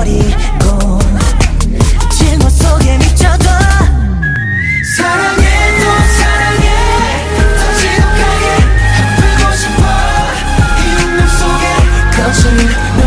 버리고 질문 속에 미쳐도 사랑해 또 사랑해. 더 지독하게 아프고 싶어. 이 운명 속에 거짓말